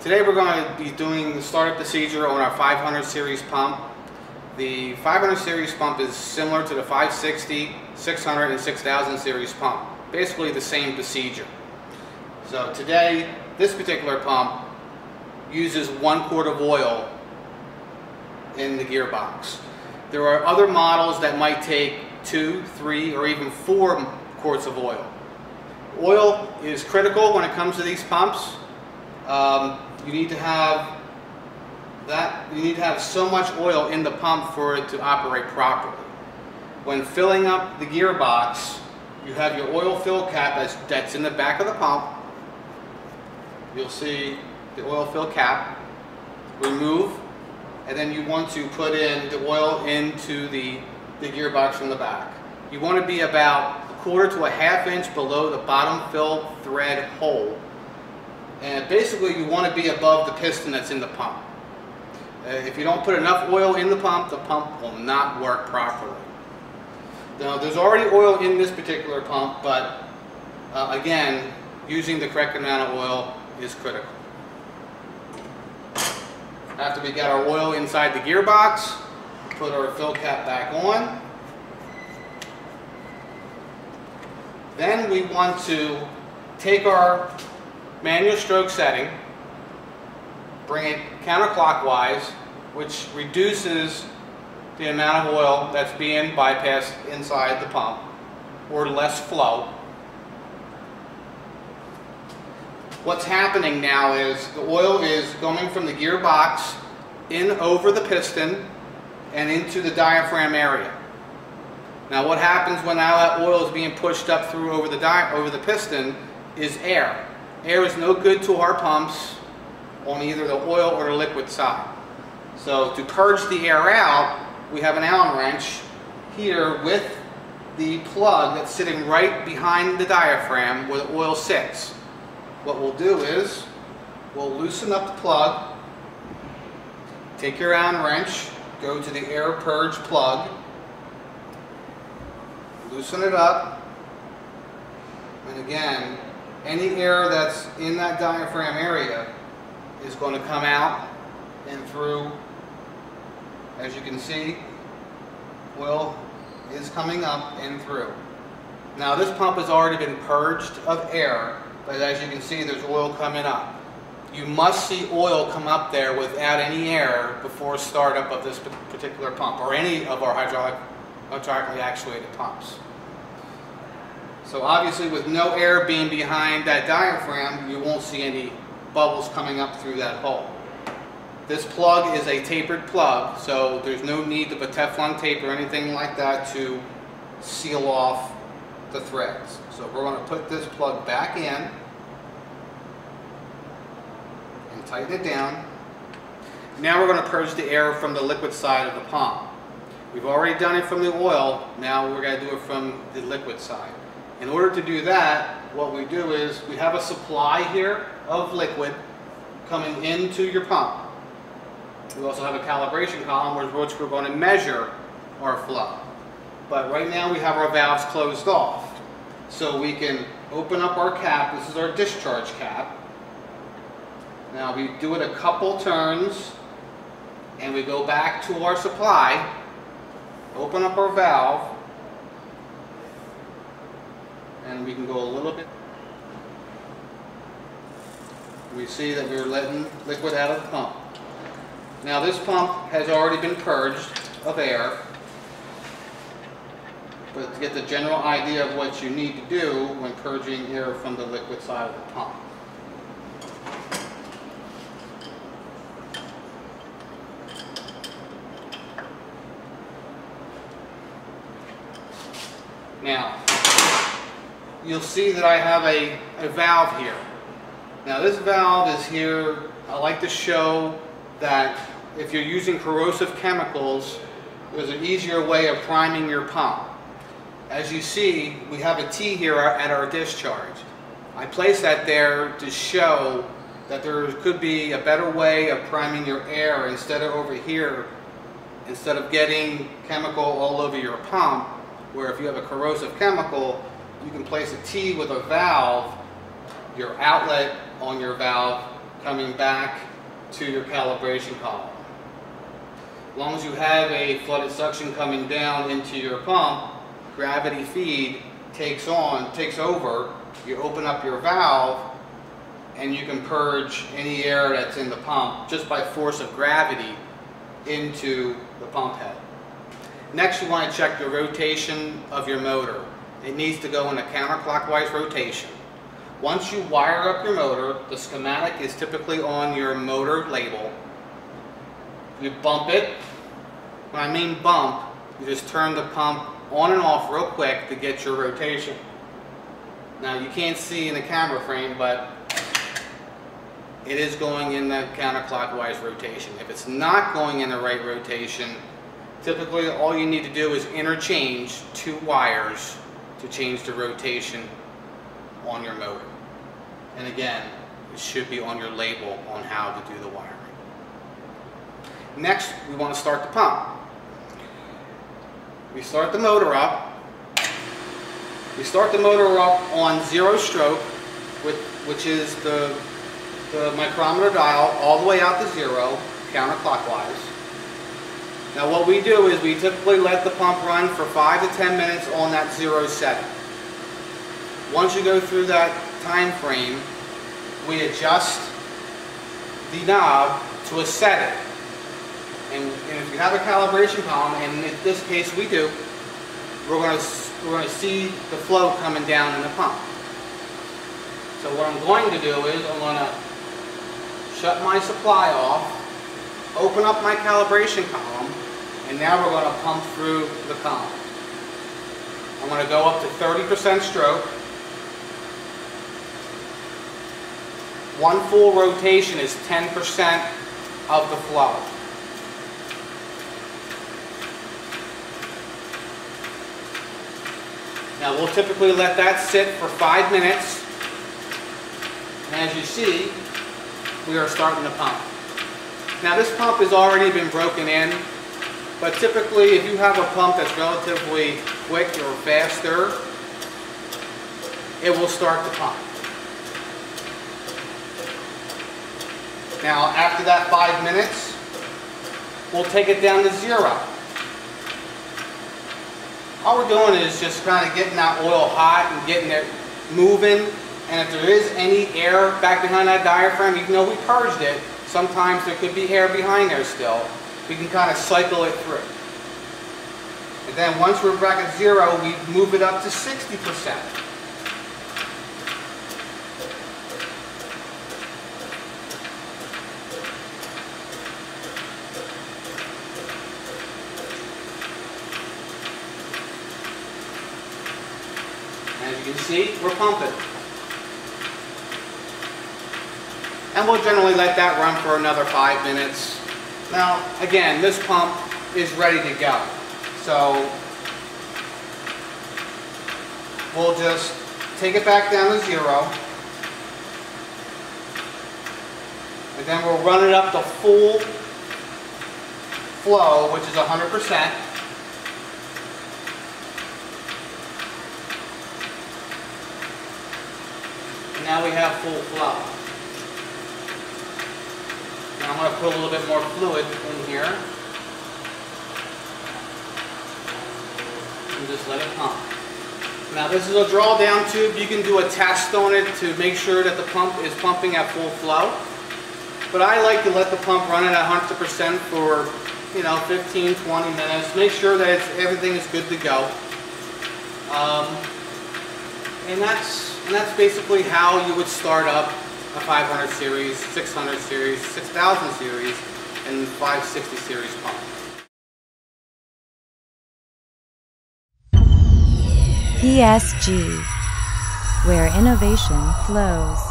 Today we're going to be doing the startup procedure on our 500 series pump. The 500 series pump is similar to the 560, 600, and 6000 series pump. Basically the same procedure. So today, this particular pump uses one quart of oil in the gearbox. There are other models that might take two, three, or even four quarts of oil. Oil is critical when it comes to these pumps. Um, you need to have that you need to have so much oil in the pump for it to operate properly. When filling up the gearbox, you have your oil fill cap that's, that's in the back of the pump. You'll see the oil fill cap. Remove, and then you want to put in the oil into the, the gearbox from the back. You want to be about a quarter to a half inch below the bottom fill thread hole. And basically you want to be above the piston that's in the pump. Uh, if you don't put enough oil in the pump, the pump will not work properly. Now there's already oil in this particular pump, but uh, again, using the correct amount of oil is critical. After we got our oil inside the gearbox, put our fill cap back on. Then we want to take our manual stroke setting, bring it counterclockwise, which reduces the amount of oil that's being bypassed inside the pump, or less flow. What's happening now is the oil is going from the gearbox in over the piston and into the diaphragm area. Now what happens when now that oil is being pushed up through over the, over the piston is air. Air is no good to our pumps on either the oil or the liquid side. So to purge the air out, we have an Allen wrench here with the plug that's sitting right behind the diaphragm where the oil sits. What we'll do is we'll loosen up the plug, take your Allen wrench, go to the air purge plug, loosen it up, and again, any air that's in that diaphragm area is going to come out and through. As you can see, oil is coming up and through. Now this pump has already been purged of air, but as you can see there's oil coming up. You must see oil come up there without any air before startup of this particular pump or any of our hydraulic, hydraulically actuated pumps. So obviously with no air being behind that diaphragm, you won't see any bubbles coming up through that hole. This plug is a tapered plug, so there's no need to put Teflon tape or anything like that to seal off the threads. So we're going to put this plug back in and tighten it down. Now we're going to purge the air from the liquid side of the pump. We've already done it from the oil, now we're going to do it from the liquid side. In order to do that, what we do is we have a supply here of liquid coming into your pump. We also have a calibration column which we're going to measure our flow. But right now we have our valves closed off. So we can open up our cap. This is our discharge cap. Now we do it a couple turns and we go back to our supply, open up our valve, and we can go a little bit. We see that we're letting liquid out of the pump. Now this pump has already been purged of air, but to get the general idea of what you need to do when purging air from the liquid side of the pump. Now, you'll see that I have a, a valve here. Now this valve is here, I like to show that if you're using corrosive chemicals, there's an easier way of priming your pump. As you see, we have a T here at our discharge. I place that there to show that there could be a better way of priming your air instead of over here, instead of getting chemical all over your pump, where if you have a corrosive chemical, you can place a T with a valve, your outlet on your valve coming back to your calibration column. As long as you have a flooded suction coming down into your pump, gravity feed takes on, takes over, you open up your valve and you can purge any air that's in the pump just by force of gravity into the pump head. Next you want to check the rotation of your motor. It needs to go in a counterclockwise rotation. Once you wire up your motor, the schematic is typically on your motor label. You bump it. When I mean bump, you just turn the pump on and off real quick to get your rotation. Now you can't see in the camera frame, but it is going in the counterclockwise rotation. If it's not going in the right rotation, typically all you need to do is interchange two wires to change the rotation on your motor. And again, it should be on your label on how to do the wiring. Next, we want to start the pump. We start the motor up. We start the motor up on zero stroke, with, which is the, the micrometer dial all the way out to zero, counterclockwise. Now what we do is we typically let the pump run for 5 to 10 minutes on that zero setting. Once you go through that time frame, we adjust the knob to a setting. And, and, if you have a calibration column, and in this case we do, we're going to we're going to see the flow coming down in the pump. So what I'm going to do is I'm going to shut my supply off, open up my calibration column, and now we're going to pump through the column. I'm going to go up to 30% stroke. One full rotation is 10% of the flow. Now we'll typically let that sit for five minutes. And as you see, we are starting to pump. Now this pump has already been broken in, but typically if you have a pump that's relatively quick or faster, it will start to pump. Now after that five minutes, we'll take it down to zero. All we're doing is just kind of getting that oil hot and getting it moving. And if there is any air back behind that diaphragm, even though we purged it, sometimes there could be air behind there still. We can kind of cycle it through. And then once we're back at zero, we move it up to 60%. As you can see, we're pumping. And we'll generally let that run for another five minutes. Now, again, this pump is ready to go. So, we'll just take it back down to zero. And then we'll run it up to full flow, which is 100%. now we have full flow. Now I'm going to put a little bit more fluid in here. And just let it pump. Now this is a drawdown tube. You can do a test on it to make sure that the pump is pumping at full flow. But I like to let the pump run at 100% for, you know, 15, 20 minutes. Make sure that everything is good to go. Um, and that's and that's basically how you would start up a 500 series, 600 series, 6000 series, and 560 series pump. PSG, where innovation flows.